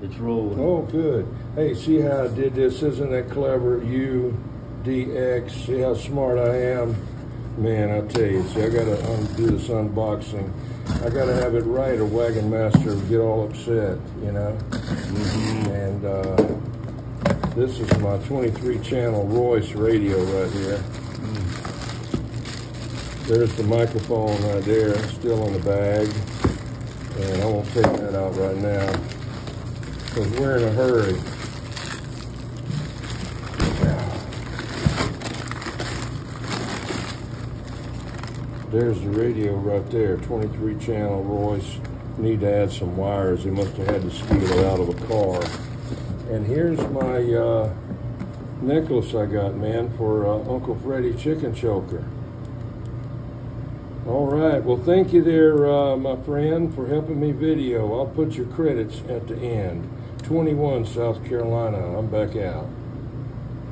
It's rolling. Oh, good. Hey, see how I did this? Isn't that clever? U, D, X. See how smart I am? Man, I tell you, see, I gotta undo this unboxing. I gotta have it right, or Wagon Master would get all upset, you know? Mm-hmm. And uh, this is my 23 channel Royce radio right here. There's the microphone right there, still in the bag. And I won't take that out right now because we're in a hurry. There's the radio right there, 23 channel Royce. Need to add some wires. He must have had to steal it out of a car. And here's my uh, necklace I got, man, for uh, Uncle Freddy Chicken Choker. All right. Well, thank you there, uh, my friend, for helping me video. I'll put your credits at the end. 21 South Carolina. I'm back out.